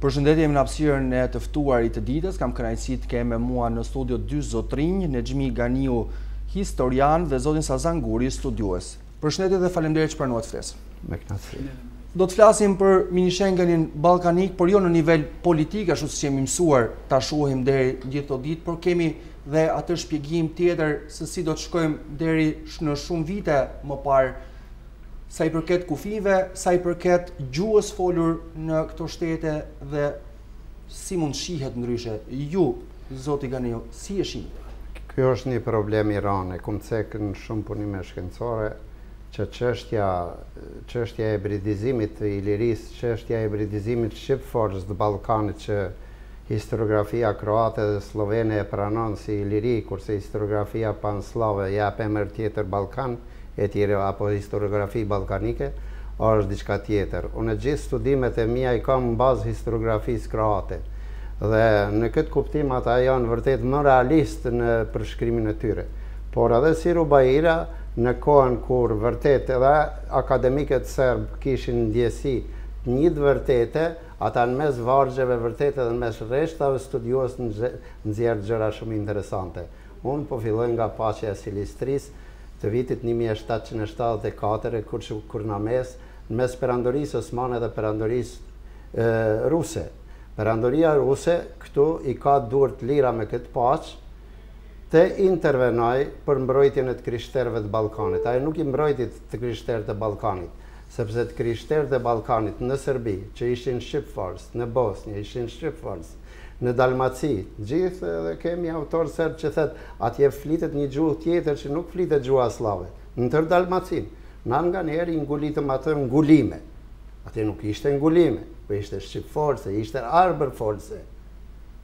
Përshëndetje jemi në hapësirën e të ftuarit të ditës, kam kënaqësinë kem me mua në studio dy zotërinj, Nexhmi Ganiu, historian dhe zotin Sazan Guri, studiues. Përshëndetje dhe faleminderit që pranuat ftesën. Me kënaqësi. Do të flasim për mini Schengenin ballkanik, por jo në nivel politik, ashtu siç jemi mësuar ta shohim në gjithë këto ditë, por kemi dhe atë shpjegim tjetër se si do të shkojmë deri në shumë vite më parë sa i përket kufijve, sa i përket gjuhës folur në këto shtete dhe Si mund shihet ndryshe? Ju, Zoti Ganiu, si e shihni? Ky është një problem i rëndë, e kam cekë në shumë punime shkencore, që çështja, çështja e hibridizimit të Ilirisë, çështja e hibridizimit shqipfolëse të Ballkanit që historiografia kroate dhe sllovene e pranon si Iliri, kurse historiografia pansllavë e jep emër tjetër Ballkan, etj apo historiografi ballkanike, është diçka tjetër? Unë gjithë studimet e mia i kam në bazë historiografisë kroate dhe në këtë kuptim ata janë vërtet më realistë në përshkrimin e tyre. Por edhe si Ruvarac, në kohën kur vërtet edhe akademikët serbë kishin ndjesi të një të vërtete, ata në mes vargjeve vërtet edhe në mes rreshtave studiuesi nxjerr gjëra shumë interesante. Unë po filloj nga paqja e Silistrisë të vitit një mijë e shtatëqind e shtatëdhjetë e katër e Kyçyk Kajnarxhës, në mes Perandorisë Osmane dhe Perandorisë Ruse. Perandoria Ruse këtu i ka duart të lira me këtë paqë, të intervenojë për mbrojtjen e të krishterëve të Ballkanit. Ajo nuk i mbrojti të krishterët e Ballkanit. Sepse të krishterët e Ballkanit në Serbi, që ishin shqipfolës, në Bosnjë, ishin shqipfolës, në Dalmaci, gjithë edhe kemi autor serb që thotë, atje flitet një gjuhë tjetër që nuk flitet gjuha sllave, në tërë Dalmacinë. Na nganjëherë i ngulitëm atë ngulime. Atje nuk ishte ngulime, po ishte shqipfolëse, ishte arbërfolëse.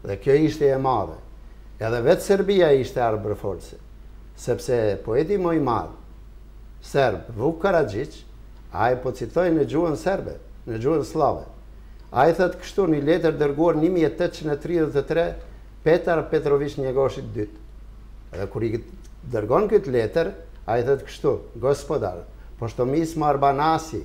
Dhe kjo ishte e madhe. Edhe vetë Serbia ishte arbërfolëse. Sepse poeti më i madh, serb, Vuk Karaxhiç, ai po citoj në gjuhën serbe, në gjuhën sllave. Ai thotë kështu një letër dërguar një mijë e tetëqind e tridhjetë e tre Petar Petroviç Njegoshit dytë. Dhe kur i dërgon këtë letër, ai thotë kështu, Gospodar, pošto mi smo Arbanasi,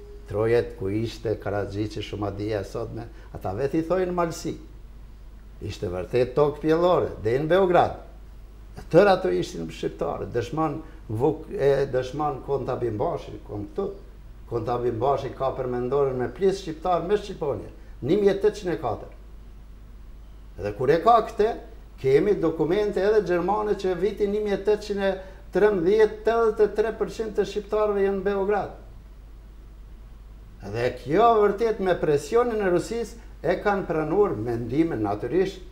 Trojet ku ishte Karaxhiçi, Shumadia e sotme, ata vetë i thojnë Malësi. Ishte vërtet tokë pjellore, deri në Beograd. E tëra ato ishin shqiptarë, dëshmon Vuk e dëshmon Konta Bimbashi, kom këtu. Konta Bimbashi ka përmendoren me plis shqiptar me Shqiponje, një mijë e tetëqind e katër. Dhe kur e ka këtë, kemi dokumente edhe gjermane që vitin një mijë e tetëqind e trembëdhjetë, tetëdhjetë e tre për qind të shqiptarëve janë në Beograd. Dhe kjo vërtet me presionin e Rusisë e kanë pranuar mendimin natyrisht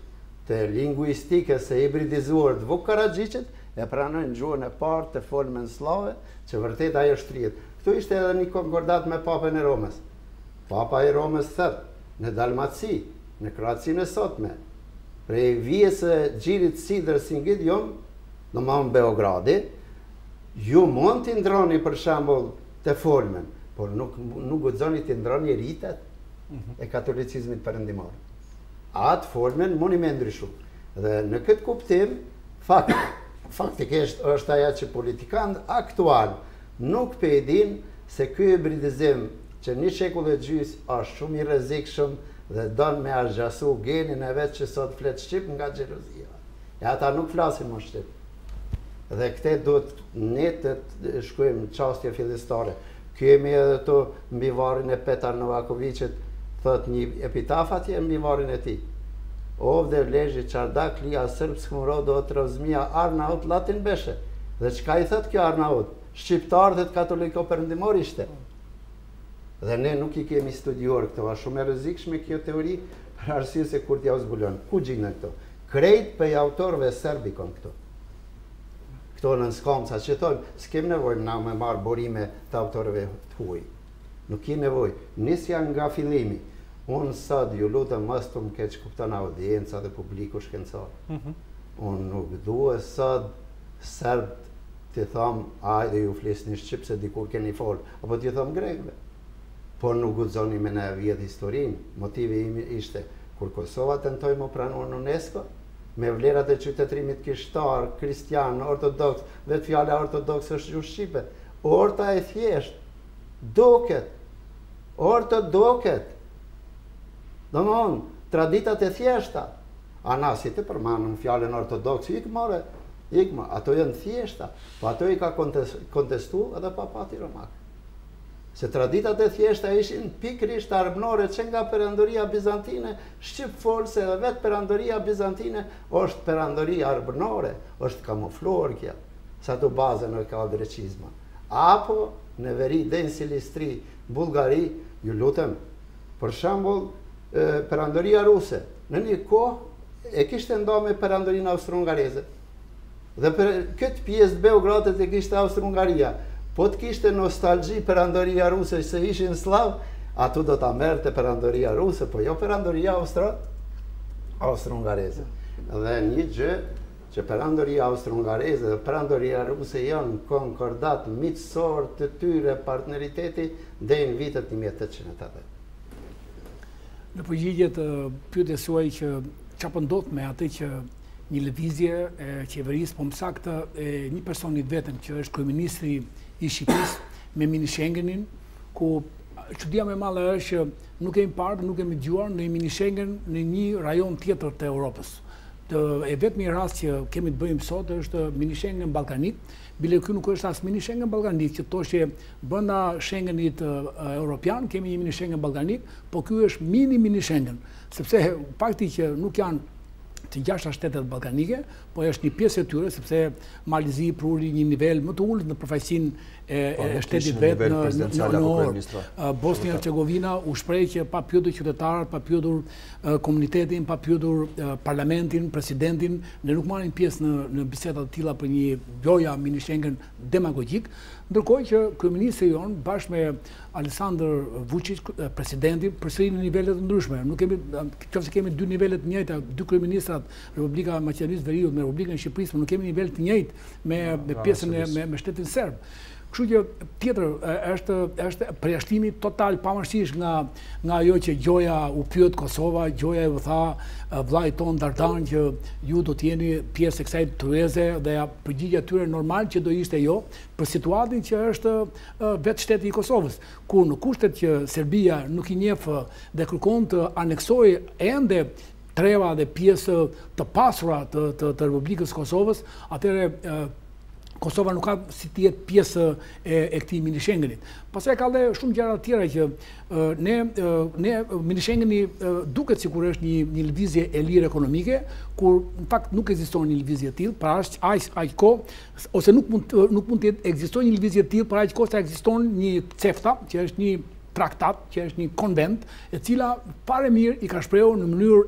të linguistikës së hibridizuar të Vuk Karaxhiçit, e pranojnë gjuhën e parë të folmen sllave që vërtet ajo shtrihet. Këtu ishte edhe një konkordat me Papën e Romës. Papa i Romës thotë, në Dalmaci, në Kroacinë e sotme, prej vijës së Gjirit Sidër Singidium, domethënë Beogradi, Ju mund t'i ndroni për shembull të folmen, por nuk nuk guxoni t'i ndroni ritet e katolicizmit perëndimor. Atë folmen mundi me ndryshu. Dhe në këtë kuptim, fakt, faktikisht është ajo që politikanët aktual nuk pe dinë se ky hibridizim që një shekull e gjys është shumë i rrezikshëm dhe don me asgjasu genin e vet që sot flet shqip nga xhelozia. E ata nuk flasin më shqip. Dhe këte duhet ne të shkujmë qastje fillistare. Kemi edhe te mbi varrin e Petar Novakoviçit, thot një epitaf atje mbi varrin e tij. Ovde lezhi Çardaklija srpskomu rodu trozmia arnaut latin beshe. Dhe çka i thot kjo arnaut? Shqiptar dhe të katolikë perëndimor ishte. Dhe ne nuk i kemi studiuar këto, është shumë e rrezikshme kjo teori, për arsye se kur t'ja zbulon, ku gjinden këto? Krejt prej autorëve serb i kom këto. Këto ne s'kem çka thonë, s'kem nevojë na me marr burime të autorëve të huaj. Nuk ke nevojë. Nisja nga fillimi. Unë sot ju lutem mos të më keqkuptojë audienca dhe publiku shkencor. Unë nuk dua sot serb t'i thom, hajde ju flisni shqip se dikur keni fol, apo t'i thom grekëve. por nuk guxoni me na vjedh historinë. Motivi im ishte kur Kosova tentoi mu pranu në UNESCO, me vlerat e qytetërimit kishtar, kristian, ortodoks, vetë fjala ortodoks është gjuhë shqipe. Orta e thjeshtë. Doket. Orta doket. Domthon, traditat e thjeshta. Ana si të përmendëm fjalën ortodoks ik more ik më ato janë të thjeshta po ato i ka kontestu edhe papati romak se traditat e thjeshta ishin pikërisht arbënore që nga perandoria bizantine shqipfolëse edhe vetë perandoria bizantine është perandori arbënore është kamufluar kjo se atë bazën e ka greqizma apo në veri deri në silistri bullgari ju lutem Për shembull, Perandoria Ruse, në një kohë, e kishte nda me Perandorinë Austro-Ungareze. Dhe për këtë pjesë të Beogradit e kishte Austro-Ungaria. Po të kishte nostalgji Perandoria Ruse se ishin slavë, atë do ta merrte Perandoria Ruse, po jo Perandoria Austro, Austro-Ungareze. Dhe një gjë që Perandoria Austro-Hungareze dhe Perandoria Ruse kanë konkordatë miqësore të tyre partneriteti deri në vitet një mijë e tetëqind e tetëdhjetë. Në përgjigje të pyetjes suaj që çfarë po ndodh me atë që një lëvizje e qeverisë, po më saktë e një personi të vetëm që është kryeministri i Shqipërisë me mini Schengenin, ku çudia më e madhe është që nuk kemi parë, nuk kemi dëgjuar një mini Schengen në një rajon tjetër të Europës. E vetmi rast që kemi të bëjmë sot është mini Schengen ballkanik, bile kjo nuk është as mini Schengen ballkanik, qoftë se brenda Schengenit Europian, kemi një mini Schengen ballkanik, po kjo është mini mini Schengen, sepse fakti që nuk janë të gjashta shtetet ballkanike, po është një pjesë e tyre, sepse Mali i Zi pruri një nivel më të ulët në përfaqësinë e po, shtetit vet në Ohër. Bosnia-Herzegovina u shpreh që pa pyetur qytetarët, pa pyetur komunitetin, pa pyetur parlamentin, presidentin, ne nuk marrim pjesë në në biseda të tilla për një gjoja mini Schengen demagogjik, ndërkohë që kryeministri jonë bashkë me Aleksandër Vuçiç, presidenti, përsëri në nivele të ndryshme. Nuk kemi qoftë se kemi dy nivele të njëjta, dy kryeministrat, Republika e Maqedonisë Veriut me Republikën e Shqipërisë, por nuk kemi nivel të njëjtë me me pjesën e me, me shtetin serb. Kështu që, tjetër, është, është përjashtimi total, pavarësisht nga, nga ajo që gjoja u pyet Kosova, gjoja iu tha vëllait tonë dardan që ju do të jeni pjesë e kësaj tryeze dhe ja përgjigja tyre normal që do ishte jo, për situatën që është vetë shteti i Kosovës, ku në kushtet që Serbia nuk i njeh dhe kërkon të aneksojë ende treva dhe pjesë të pasura të, të, të Republikës Kosovës, atëherë Kosova nuk ka si të jetë pjesë e, e këtij mini Schengenit. Pastaj ka dhe shumë gjëra të tjera që ne ne mini Schengeni duket sikur është një një lëvizje e lirë ekonomike, kur në fakt nuk ekziston një lëvizje e tillë, për aq aq kohë ose nuk mund nuk mund të ekzistojë një lëvizje e tillë, për aq kohë sa ekziston një CEFTA, që është një traktat, që është një konvent, e cila fare mirë i ka shprehur në mënyrë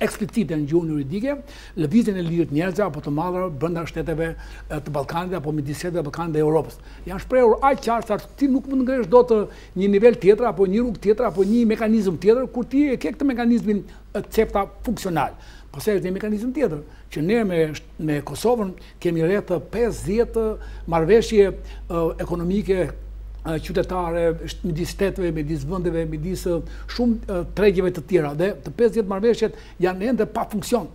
eksplicite në gjuhën juridike, lëvizjen e lirë të njerëzve apo të mallrave brenda shteteve të Ballkanit apo midis shteteve të Ballkanit dhe Europës. Janë shprehur aq qartë sa ti nuk mund të ngresh dot një nivel tjetër apo një rrugë tjetër apo një mekanizëm tjetër kur ti e ke këtë mekanizmin CEFTA funksional. Pastaj është një mekanizëm tjetër që ne me Me Kosovën kemi rreth 50 marrëveshje ekonomike qytetare, midis shteteve, midis vendeve, midis shumë tregjeve të tjera. Dhe të 50 marrëveshjet janë ende pa funksion.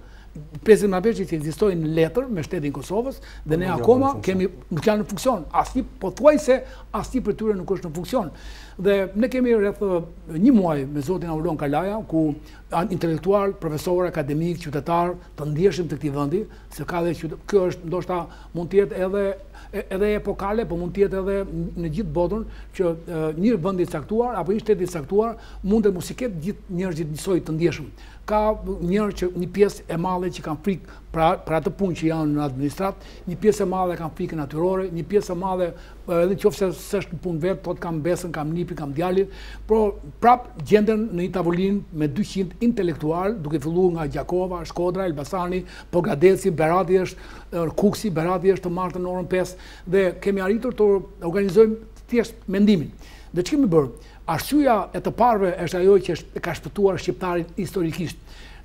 50 marrëveshje që ekzistojnë në letër me shtetin e Kosovës, dhe ne akoma kemi nuk janë në funksion. Asnjë, pothuajse asnjë prej tyre nuk është në funksion. Dhe ne kemi rreth një muaj me zotin Aulon Kalaja, ku intelektualë, profesorë, akademikë, qytetarë, të ndjeshëm të këtij vendi, se ka dhe qytetarë, kjo është ndoshta mund të jetë edhe edhe epokale, po mund të jetë edhe në gjithë botën që një vend i caktuar apo një shtet i caktuar mund të mos i ketë gjithë njerëzit njësoj të ndjeshëm. Ka njerëz që një pjesë e madhe që kanë frikë për, për atë punë që janë në administratë, një pjesë e madhe kanë frikë natyrore, një pjesë e madhe edhe në qofë se s'është në punë vetë, thotë kam mbesën, kam nipin, kam djalin, po prapë gjenden në një tavolinë me 200 intelektualë, duke fillu nga Gjakova, Shkodra, Elbasani, Pogradeci, Berati është, Kukësi, Berati është të martën në orën 5, dhe kemi arritur të organizojmë thjesht mendimin. Dhe ç'kemi bërë? Arsyeja e të parëve është ajo që është, ka shpëtuar shqiptarin historikisht.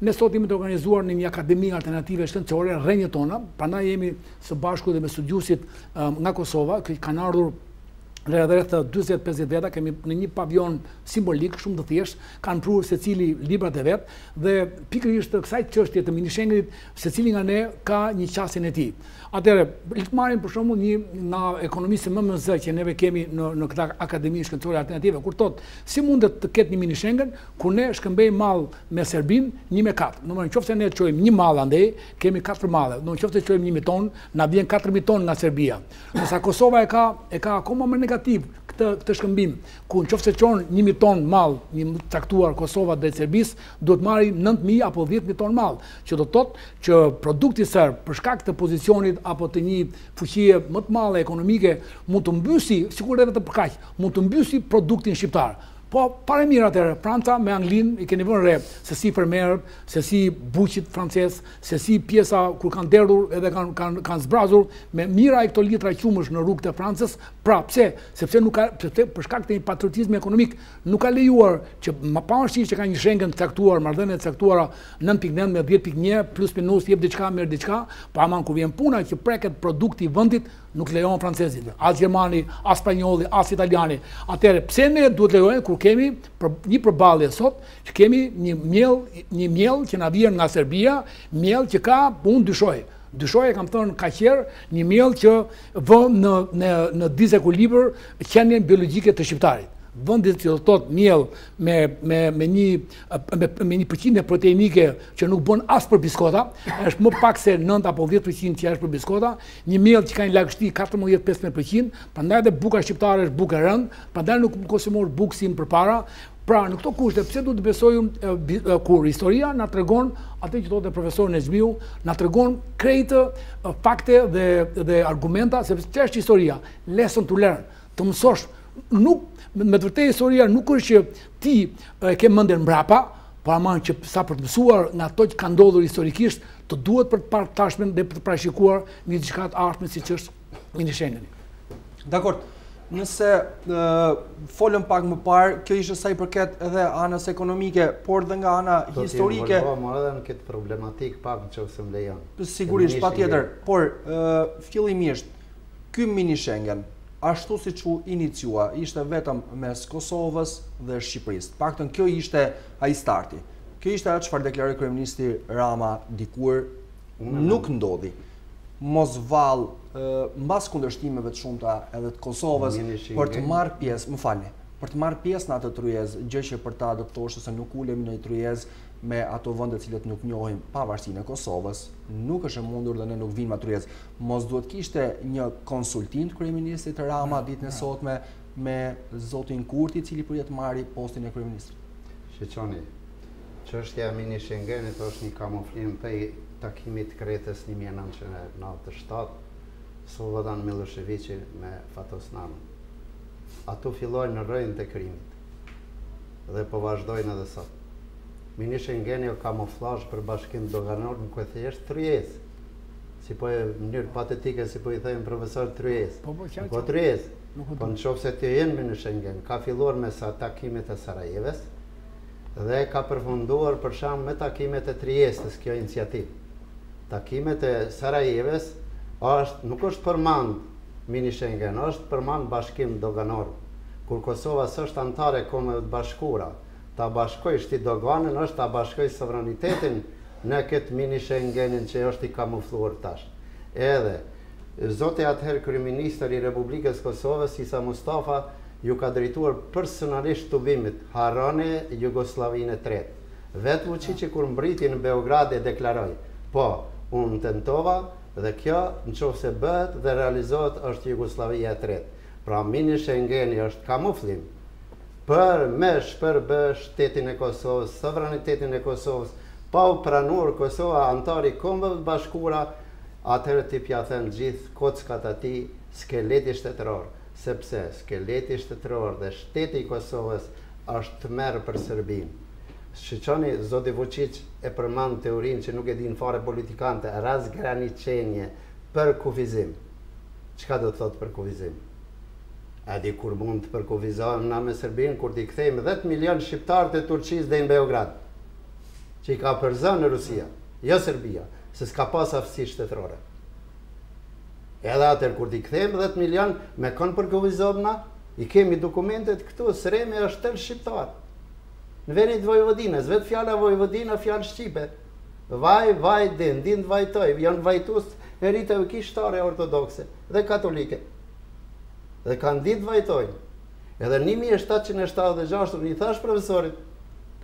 Ne sot jemi të organizuar në një akademi alternative shkencore, Rrënjët Tona, pra ne jemi së bashku dhe me studiuesit nga Kosova, që kanë ardhur edhe rreth 40-50 veta, kemi në një pavijon simbolik, shumë të thjeshtë, kanë prurë secili librat e vet, dhe pikërisht kësaj çështje të minishengenit, secili nga ne ka një qasjen e tij. Atëherë, le të marrim për shembull një nga ekonomistët më me zë që neve kemi në, në këtë akademi shkencore alternative, kur thotë, si mundet të ketë një minishengen, kur ne shkëmbejmë mall me Serbinë, një me katër. Domethënë, në qoftë se ne çojmë një mall andej, Kemi katër mallra, në qoftë se çojmë një mijë ton, na vjen 4.000 ton nga Serbia. Ndërsa Kosova e ka, e ka akoma më negativ këtë, këtë shkëmbim, ku në qoftë se çon një mijë ton mall të caktuar Kosova drejt Serbisë, duhet të marri 9.000 apo 10.000 ton mall, që do të thotë që produkti serb, për shkak të pozicionit apo të një fuqie më të madhe ekonomike, mund të mbysi, sikur edhe për kaq, mund të mbysi produktin shqiptar. Po, fare mirë atëherë, Franca me Anglinë i keni vënë re, se si fermerët, se si bujqit francezë, se si pjesa kur kanë derdhur edhe kanë kanë kanë zbrazur me mijëra hektolitra qumësh në rrugët e Francës, pra pse? Sepse nuk ka sepse për shkak të një patriotizmi ekonomik nuk ka lejuar që pavarësisht që ka një Schengen të caktuar, marrëdhënie të caktuara nëntë pikë nëntë me dhjetë pikë një, plus minus jep diçka, merr diçka, po aman kur vjen puna që preket produkti i vendit, nuk e lejon francezi, as gjermani, as spanjolli, as italiani. Atëherë pse ne duhet të lejojmë kur kemi një një përballje sot që kemi një miell, një miell që na vjen nga Serbia, miell që ka, po unë dyshoj, dyshoj e kam thënë kaq herë, një miell që vë në në në dizekuilibër gjendjen biologjike të shqiptarit vendi që do të thotë miell me me me një me, me një përqindje proteinike që nuk bën as për biskota, është më pak se 9 apo 10% që është për biskota, Një miell që ka një lagështi katërmbëdhjetë pesëmbëdhjetë për qind, prandaj edhe buka shqiptare është bukë e rëndë, prandaj nuk konsumon bukë si më përpara. Pra, në këto kushte, pse duhet të besoj unë kur historia na tregon atë që thotë profesori Nexhmiu, na tregon krejt fakte dhe dhe argumenta se çfarë është historia, lesson to learn, të mësosh nuk me të vërtetë historia nuk është që ti e ke mendën mbrapa, por ama që sa për të mësuar nga ato që kanë ndodhur historikisht, Të duhet për të parë tashmen dhe për të parashikuar një diçka të ardhme siç është mini Schengeni. Dakord. Nëse folëm pak më parë, kjo ishte sa i përket edhe anës ekonomike, por dhe nga ana historike. Po, më edhe në këtë problematikë pak në qoftë më lejon. Sigurisht, patjetër, por fillimisht ky mini Schengen ashtu siç u iniciua, ishte vetëm mes Kosovës dhe Shqipërisë. Paktën kjo ishte Ai starti. Kjo ishte ajo çfarë deklaroi kryeministri Rama dikur, nuk ndodhi. Mos vallë, mbas kundërshtimeve të shumta edhe të Kosovës për të marrë pjesë, më falni, për të marrë pjesë në atë tryezë, gjë që për ta do të thoshte se nuk ulemi në një tryezë me ato vende të cilat nuk njohin pavarësinë e Kosovës, nuk është e mundur dhe ne nuk vijmë në atë tryezë. Mos duhet të kishte një konsultim të kryeministrit Rama ditën e sotme me zotin Kurti, i cili pritet të marrë postin e kryeministrit. Shiqoni, çështja e mini Schengenit është një kamuflim prej takimit të Kretës një mijë e nëntëqind e nëntëdhjetë e shtatë, Slobodan Millosheviqit me Fatos Nanon. Ato fillojnë rrënjët e krimit dhe po vazhdojnë edhe sot. Mini Schengeni është kamuflazh për bashkim doganor në Trieste, si po në mënyrë patetike si po e thotë profesori Trieste. Po po, po Trieste. Po në qoftë se ti e ke mini Shengen, ka filluar me takimet e Sarajevës dhe ka përfunduar për shembull me takimet e Triestës kjo iniciativë. Takimet e Sarajevës është nuk është përmend mini Shengen, është përmend bashkim doganor. Kur Kosova s'është anëtare e Kombeve të Bashkuara, ta bashkojë shteti doganën është ta bashkojë sovranitetin në këtë mini Shengenin që është i kamufluar tash. Edhe Zoti atëherë kryeministër i Republikës së Kosovës, Isa Mustafa, iu ka drejtuar personalisht tubimit, Harrojeni Jugosllavinë e tretë. Vetë Vuçiqi kur mbriti në Beograd e deklaroi, Po, unë tentova, dhe kjo, në qoftë se bëhet dhe realizohet është Jugosllavia e tretë. Pra mini Shengeni është kamuflim për me shpërbë shtetin e Kosovës, sovranitetin e Kosovës, pa u pranuar Kosova anëtar i Kombeve të Bashkuara, Atëherë t'i pi thehen gjithë kockat atij skeleti shtetëror, sepse skeleti shtetëror dhe shteti i Kosovës është tmerr për Serbinë. Shiqoni zoti Vuçiç e përmend teorinë që nuk e dinë fare politikanët razgraniçenje përkufizim. Çka do të thotë përkufizim? A di kur mund të përkufizohem na me Serbinë kur t'i kthejmë dhjetë milionë shqiptarë të Turqisë dej në Beograd që i ka përzënë Rusia. Jo Serbia, se s'ka pas aftësi shtetërore. Edhe atëherë kur t'i kthejmë dhjetë milionë, me kënd përkufizohna? I kemi dokumentet këtu, Sremi është tërë shqiptar. Në venin të Vojvodinës, vetë fjala Vojvodina fjalë shqipe. Vaj, vaj din, din të vajtojë, janë vajtues të eriteve kishtare ortodokse dhe katolike. Dhe kanë ditë të vajtojnë. Edhe 1776 unë i thash profesorit,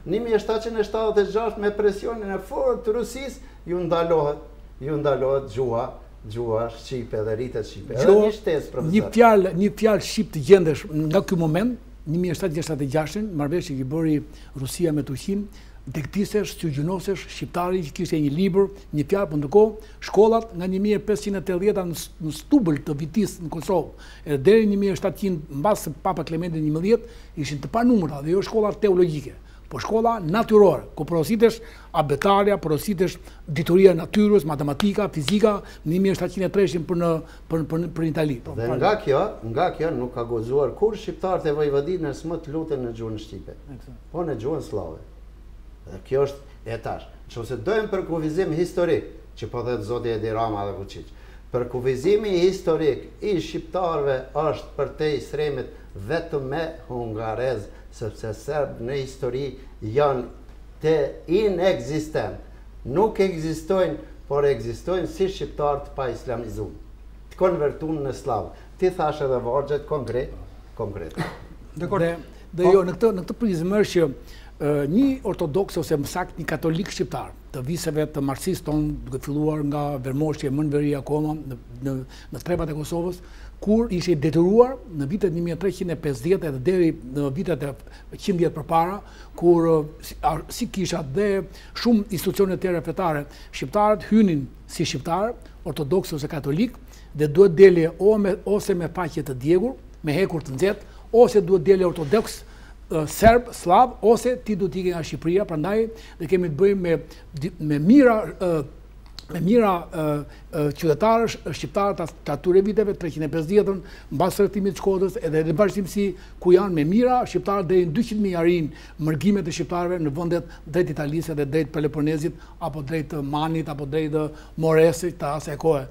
1776 me presionin e fortë të Rusisë iu ndalohet, iu ndalohet gjuha, gjuha shqipe dhe ritet shqipe. Edhe një shtesë profesor. Një fjalë, një fjalë shqip të gjendesh nga ky moment 1776-in, marrëveshje që bëri Rusia me Turqinë, degdisesh, syrgjynosesh, shqiptari që kishte një libër, një fjalë, për po ndërkohë, shkollat nga 1580 në Stubëll të Vitisë në Kosovë, Edhe deri në një mijë e shtatëqind, mbas Papa Klementi njëmbëdhjetë, ishin të panumërta dhe jo shkolla teologjike, por shkolla natyrore, ku porositesh abetarja, porositesh dituria e natyrës, matematika, fizika, në një mijë e shtatëqind e tre ishin për në, për, për, për në Itali. Po, Dhe nga kjo, nga kjo nuk ka guxuar kurrë shqiptarët e Vojvodinës më të luten në gjuhën shqipe, po në gjuhën sllave. Dhe kjo është e tash. Në qoftë se dojmë përkufizim historik, që po thotë zoti Edi Rama dhe Vuçiq, Përkufizimi historik i shqiptarëve është përtej Sremit vetëm me hungarez, sepse serb në histori janë të inekzistent. Nuk ekzistojnë, por ekzistojnë si shqiptarë të pa islamizum, të konvertum në sllav. T'i thash edhe vargjet konkret, konkret. Dakord. Dhe jo, në këtë, në këtë prizmë është që një ortodoks ose më saktë një katolik shqiptar, të viseve të malësisë tonë, duke filluar nga vermoshti e më në veri akoma, në trevat e Kosovës, kur ishte i detyruar në vitet 1350 edhe deri në vitet e qind vjet përpara, kur si kishat dhe shumë institucione tjera fetare, shqiptarët hynin si shqiptarë, ortodoksë ose katolikë, dhe duhet dele ose me faqe të djegur, me hekur të nxehtë, ose duhet dele ortodoks, serb, sllav ose ti duhet të ikje nga Shqipëria, prandaj dhe kemi të bëjmë me me mijëra me mijëra qytetarësh shqiptarë të atyre viteve 350-ën, mbas rrethimit të Shkodrës edhe në vazhdimësi ku janë me mijëra shqiptarë deri në 200 mijë arrijnë mërgimet e shqiptarëve në vendet drejt Italisë dhe drejt Peloponezit apo drejt Manit apo drejt Moresë të asaj kohe.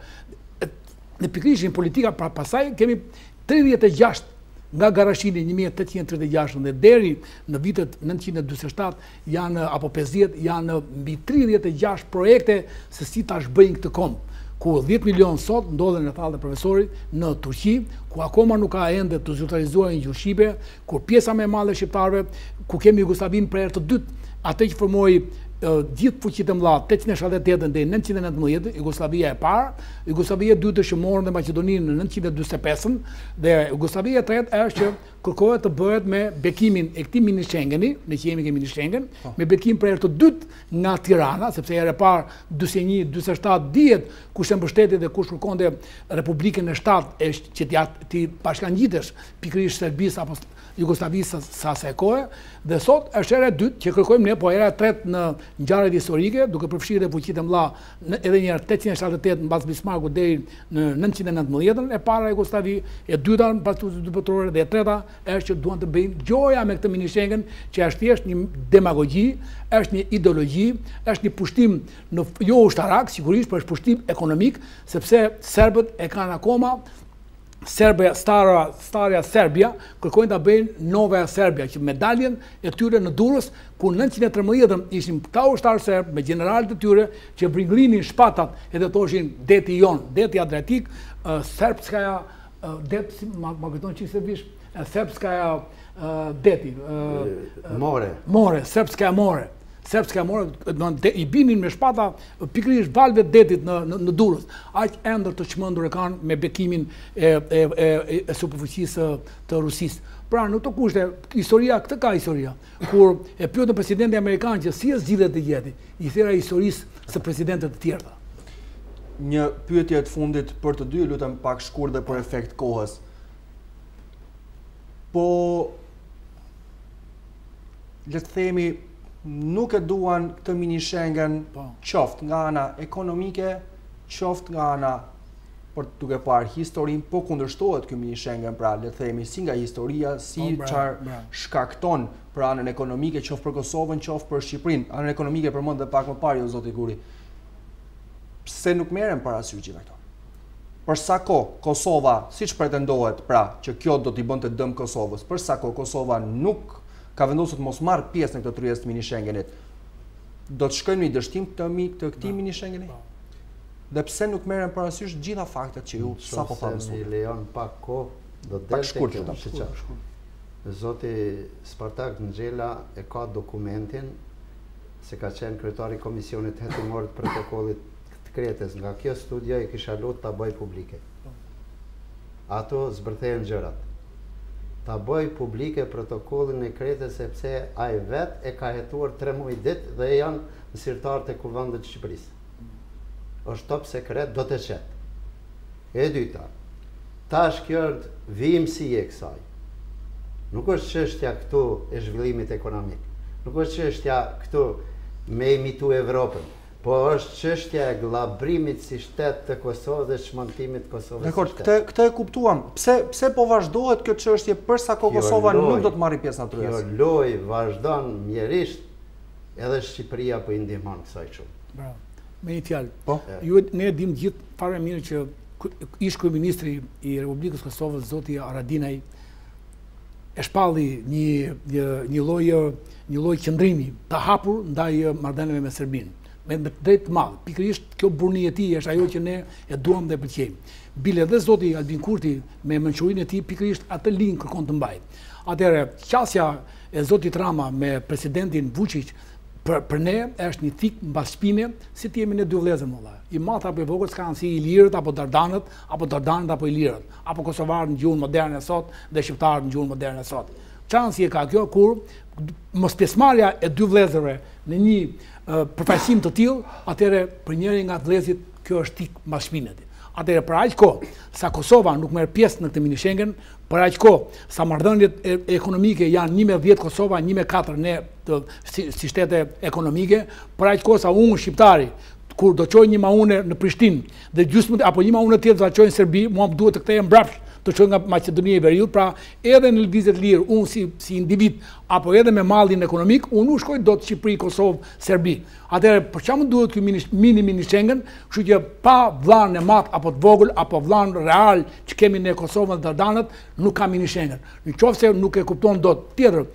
dhe pikërisht ishin politika pra pastaj kemi 36 nga Garashini 1836 dhe deri në vitet 1947 janë apo 50 janë mbi 36 projekte se si ta shbëjnë këtë komb ku 10 milion sot ndodhen e tha dhe profesori në Turqi, ku akoma nuk ka ende të zyrtarizuar një gjuhë shqipe, kur pjesa më e madhe e shqiptarëve, ku kemi Jugosllavinë për herë të dytë, atë që formoi gjithë fuqitë e mëdha, 878 deri në 919, Jugosllavia e parë, Jugosllavia e dytë është që morën dhe Maqedoninë në 945-ën, dhe Jugosllavia e tretë është që kërkohet të bëhet me bekimin e këtij mini Schengeni, ne që jemi te mini Schengen, po. me bekim për herë të dytë nga Tirana, sepse herë e parë 41, 47 dihet kush e mbështeti dhe kush kërkonte Republikën e 7 që t'i bashkangjitesh pikërisht Serbisë apo Jugosllavisë së asaj kohe dhe sot është hera e dytë që kërkojmë ne, po hera e tretë në ngjarjet historike, duke përfshirë dhe fuqitë e mëdha edhe një herë 878 mbas Bismarckut deri në 919-ën, e para Jugosllavi, e dyta mbas luftës dy botërore dhe e treta është që duan të bëjnë gjoja me këtë mini Schengen që është thjesht një demagogji, është një ideologji, është një pushtim jo ushtarak, sigurisht, por është pushtim ekonomik, sepse serbët e kanë akoma Serbia, Stara, Starja Serbia, kërkojnë ta bëjnë Novaja Serbia, që me daljen e tyre në Durrës, ku 913-ën ishin këta ushtarë serbë me gjeneralët e tyre që vringëllinin shpatat edhe thoshin deti jonë, deti Adriatik, Serbskaja det si ma, ma kujton çik serbisht, Serbskaja deti, more, more, Serbskaja more. Serbskaja more, do të thotë i binin me shpata pikërisht valëve të detit në në, në Durrës. Aq ëndërr të çmendur e kanë me bekimin e e e, e superfuqisë të Rusisë. Pra në këto kushte, historia këtë ka historia. Kur e pyetën presidentin amerikan që si e zgjidhe ti gjeti, i thirra historisë së presidentëve të tjerë. Një pyetje të fundit për të dy, lutem pak shkurt dhe për efekt kohës. Po le të themi nuk e duan këtë mini Schengen po. qoftë nga ana ekonomike, qoftë nga ana por duke parë historinë, po kundërshtohet ky mini Schengen, pra le të themi si nga historia, si po, çfarë shkakton për anën ekonomike, qoftë për Kosovën, qoftë për Shqipërinë. Anën ekonomike përmend dhe pak më parë jo zoti Guri. Pse nuk merren parasysh gjitha këto? Për sa kohë Kosova, siç pretendohet pra që kjo do t'i bënte dëm Kosovës, për sa kohë Kosova nuk ka vendosur të mos marrë pjesë në këtë tryezë të mini-Shengenit, do të shkojmë në një dështim të, mi, të këtij mini-Shengeni? Dhe pse nuk merren parasysh të gjitha faktet që ju sapo përmendët? Nëse lejon pak kohë, do ta detajoj. Pak shkurt, jo shumë. Zoti Spartak Ngjela e ka dokumentin se ka qenë kryetari i Komisionit Hetimor të Protokollit të Kretës nga kjo studio i kisha lutë ta bëjë publike ato zbërthejnë gjërat ta bëjë publike protokollin e Kretës sepse ai vet e ka hetuar tre muaj ditë dhe janë në sirtarët e Kuvendit të Shqipërisë është top sekret do të thotë e dyta tash kjo është vijimësi e kësaj nuk është çështja këtu e zhvillimit ekonomik nuk është çështja këtu me imitu Evropën Po është çështja e gllabrimit si shtet të Kosovës dhe çmontimit të Kosovës si shtet. Dakor, këtë e kuptuam. Pse pse po vazhdohet kjo çështje për sa kohë Kosova nuk do të marrë pjesë në tryezë? Kjo lojë po vazhdon mjerisht edhe Shqipëria po i ndihmon kësaj shumë. Bravo. Me një fjalë. Po. Ju ne e dimë gjithë fare mirë që ish kryeministri i Republikës Kosovës zoti Haradinaj e shpalli një një një lloj një lloj qëndrimi të hapur ndaj marrëdhënieve me Serbinë. Me me drejt të madh. Pikërisht kjo burrni e tij është ajo që ne e duam dhe e pëlqejmë. Bile dhe zoti Albin Kurti me mençurinë e tij pikërisht atë linjë kërkon të mbajë. Atëherë, qasja e zotit Rama me presidentin Vuçiq për, për ne është një thikë mbas shpine, si të jemi ne dy vëllezër më vëlla. I madh apo i vogël s'ka rëndësi ilirët apo dardanët, apo dardanët apo ilirët. apo kosovarët në gjuhën moderne sot dhe shqiptarët në gjuhën moderne sot. Ça rëndësie ka kjo kur mospjesëmarrja e dy vëllezërve në një përfaqësim të tillë, atëherë për njërin nga vëllezërit kjo është thikë mbas shpinës. Atëherë për aq kohë sa Kosova nuk merr pjesë në këtë mini Schengen, për aq kohë sa marrëdhëniet ekonomike janë 1 me 10 Kosova, 1 me 4 ne të, si, si shtete ekonomike, për aq kohë sa unë shqiptari kur do çoj një maune në Prishtinë dhe gjysmën apo një maune tjetër do ta çoj në Serbi, mua më duhet të kthehem mbrapsht, të shkoj nga Maqedonia e Veriut, pra edhe në lëvizje të lirë, unë si si individ apo edhe me mallin ekonomik, unë nuk shkoj dot Shqipëri, Kosovë, Serbi. Atëherë për çfarë më duhet ky mini mini mini Schengen? Kështu që pa vllanë e madh apo të vogël apo vllanë real që kemi ne Kosovën dhe Dardanët, nuk ka mini Schengen. Në qoftë se nuk e kupton dot tjetër,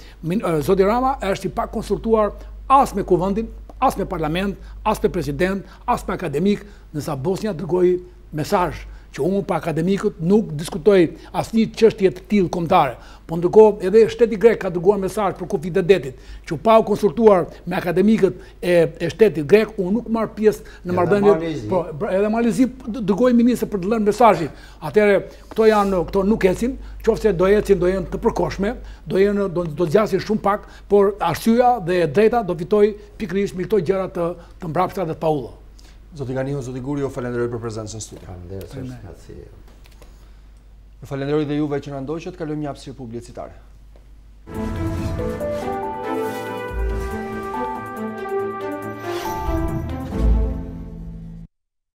Zoti Rama është i pakonsultuar as me Kuvendin, as me Parlament, as me President, as me akademikë, ndërsa Bosnja dërgoi mesazh që unë pa akademikët nuk diskutoj asnjë çështje të tillë kombëtare. Po ndërkohë edhe shteti grek ka dërguar mesazh për kufijtë e detit, që pa u konsultuar me akademikët e, e shtetit grek, unë nuk marr pjesë në marrëdhëniet. Po edhe Mali i Zi dërgoi ministër për të lënë mesazhin. Atëherë Këto janë, këto nuk ecin, qofse do ecin, do jenë të përkohshme, do jenë, do, do zgjasin shumë pak, por arsyeja dhe e drejta do fitojë pikërisht mbi këto gjëra të, të mbrapshta dhe të paudha. Zoti Ganiu, Zoti Guri, ju falenderoj për prezencën në studio. Faleminderit, është kënaqësi. Ju falenderoj dhe juve që na ndoqët, kalojmë një hapësirë publicitare.